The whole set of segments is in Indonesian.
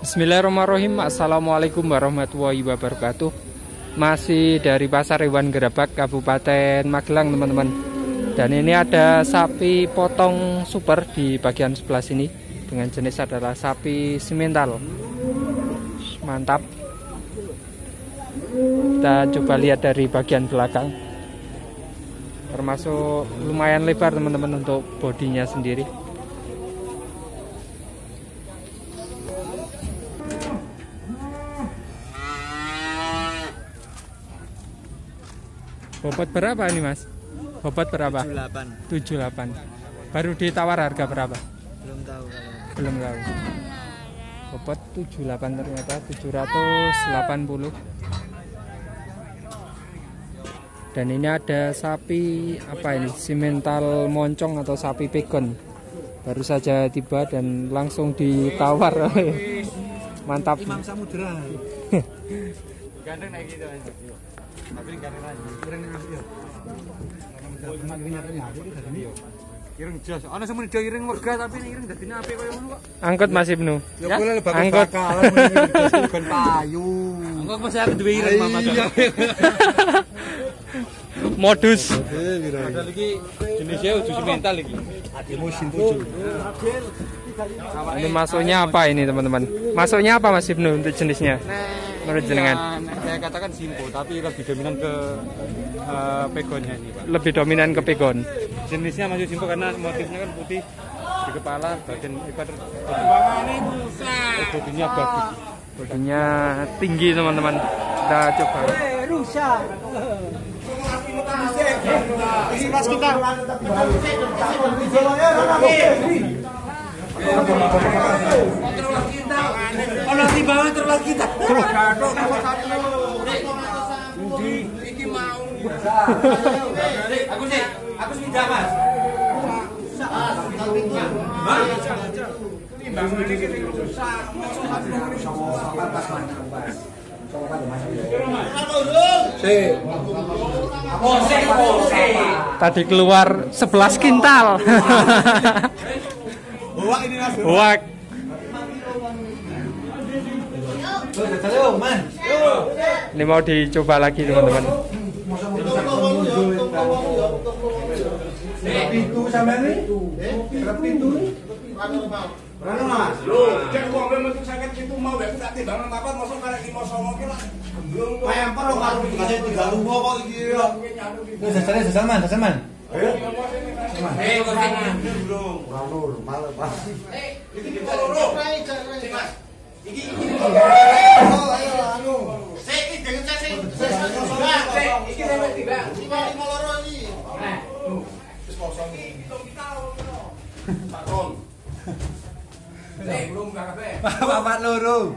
Bismillahirrahmanirrahim. Assalamualaikum warahmatullahi wabarakatuh. Masih dari Pasar Hewan Gerabak Kabupaten Magelang teman-teman Dan ini ada sapi potong super di bagian sebelah sini Dengan jenis adalah sapi simental Mantap. Kita coba lihat dari bagian belakang. Termasuk lumayan lebar teman-teman untuk bodinya sendiri. Bobot berapa ini mas? Bobot berapa? 78 78 Baru ditawar harga berapa? belum tahu Belum tahu Bobot 78 ternyata 780 Dan ini ada sapi apa ini? Simental moncong atau sapi pegon Baru saja tiba dan langsung ditawar Mantap Imam Samudra Gandeng naik gitu aja. Tapi aja. keren api ya Ireng jos. Ana muni dia ireng wega tapi ireng dadine apik koyo ngono kok. Angkut Mas Ibnu ya boleh lebak Angkut. bakalan bukan payu Engko pas aku duwe ireng mama. Modus Padahal iki jenisnya udah mental iki. musim tujuh Ini masuknya apa ini teman-teman? Masuknya apa Mas Ibnu untuk jenisnya? Menurut jenengan? Ya, saya katakan simpo tapi lebih dominan ke eh, pegonnya ini, Pak. Lebih dominan ke pegon. Jenisnya masih simpo karena motifnya kan putih di kepala, bagian ikat bodinya bagus. Bodinya tinggi teman-teman. Kita coba. Ono timbangan terus kita. Aku sih, aku sih Mas. Tadi keluar 11 kintal. bawa ini mas Wak. man Ini mau dicoba lagi teman-teman. pintu sama ini pintu Berapa mas? Cek wong kowe metu sakit itu mau wek tak timbang nang papat mosok karek 5 songo ki lah. Gemblung. Lo karo dikasih tiga rumah kok iki? Ini sesalnya sesal man, sesal man. Eh, kok pas. Iki kita loro. Sing Mas. Iki iki. Ayo anu. Sik iki dengan saya sing. Sik iki sampe tiba. Lima lima loro iki. Nah. Wis kosong iki. Patron. Sik belum kabeh. Bapak loro.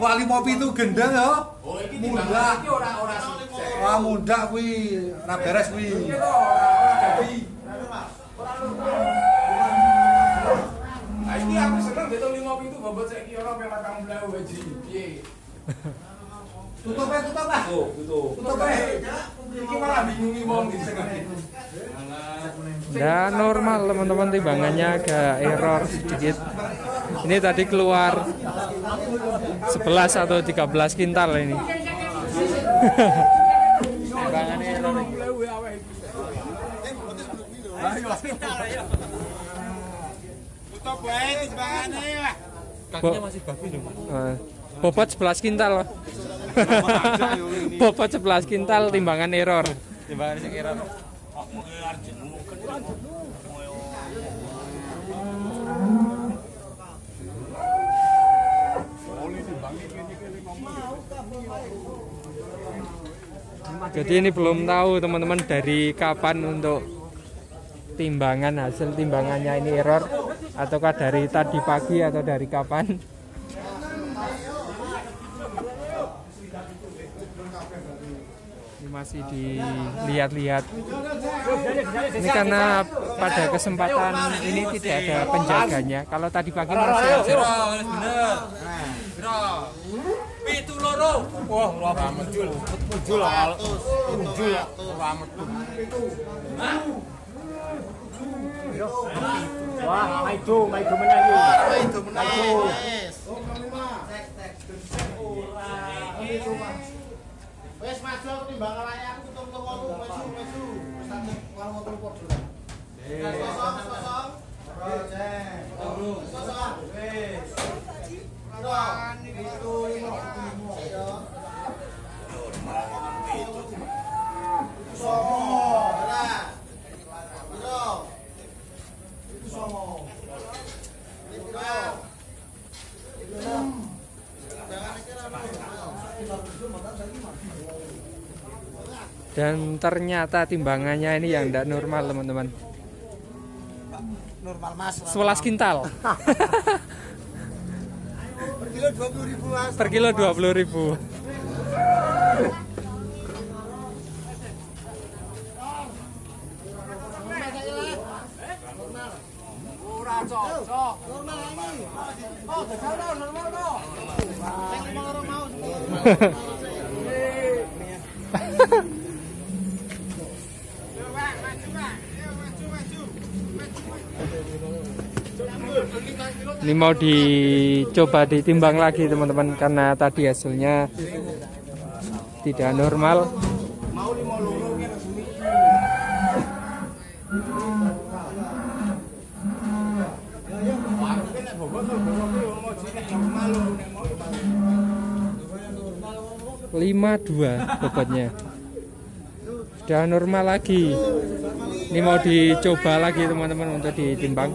Wali mopi itu gendeng ya. Oh iki timbang iki ora ora. Wah muda kuwi ora beres kuwi. Iki to ora jadi. Ah iki aku seneng betul lima pintu bobot saiki ora pengen kamu blau haji. Piye? Tutup ya, tutup lah. Tuh, tutup. Tutup ya. Iki malah bingungi wong di tengah. Ya normal teman-teman timbangannya agak error sedikit. Ini tadi keluar 11 atau 13 kintal ini. Tutup wae timbangane. kakinya masih bagus loh, Mas. Eh, bobot 11 kintal loh. bobot 11 kintal timbangan error. Timbangan sing kira Jadi ini belum tahu teman-teman dari kapan untuk timbangan hasil timbangannya ini error ataukah dari tadi pagi atau dari kapan? Ini masih dilihat-lihat. Ini karena pada kesempatan ini tidak ada penjaganya. Kalau tadi pagi masih ada. Pitu loro. Wah, ora al. Jul ora metu. Wah, maido, maido menang iki. Itu menangis. Wes maju aku timbang layar aku tutup aku maju maju. Wes tak warung dulu. Kosong kosong. Wes kosong. Wes. Itu dan ternyata timbangannya ini yang tidak normal teman-teman. Normal mas. 11 kintal. Per kilo dua puluh ribu mas. per kilo 20 ribu. Ora ini mau dicoba ditimbang lagi teman-teman karena tadi hasilnya tidak normal. Lima dua bobotnya. Sudah normal lagi. Ini mau dicoba lagi teman-teman untuk ditimbang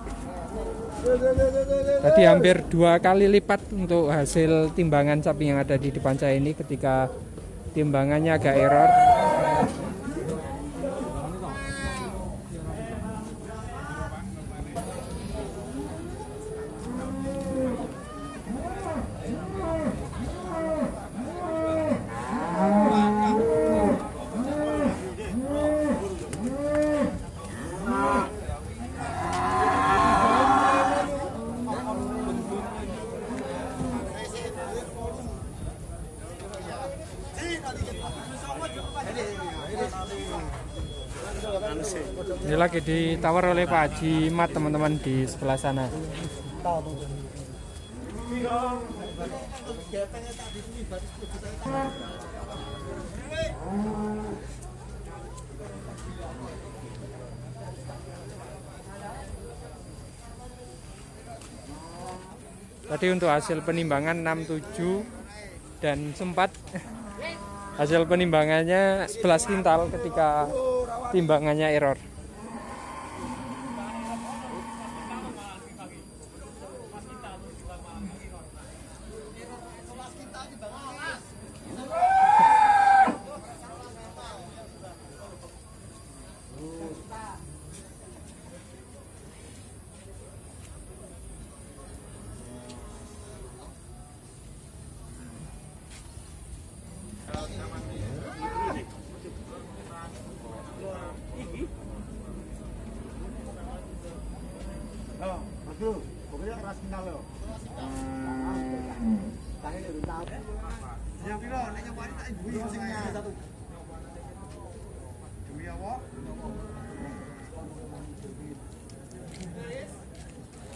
Tadi hampir dua kali lipat untuk hasil timbangan sapi yang ada di depan saya ini ketika timbangannya agak error. Ini lagi ditawar oleh Pak Haji Mat teman-teman di sebelah sana. Tadi untuk hasil penimbangan 67 dan sempat hasil penimbangannya 11 kintal ketika timbangannya error.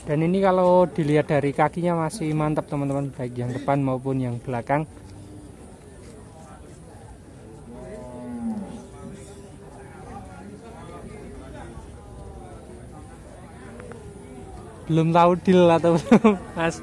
Dan ini kalau dilihat dari kakinya masih mantap teman-teman. Baik yang depan maupun yang belakang. Belum tahu deal atau belum, Mas?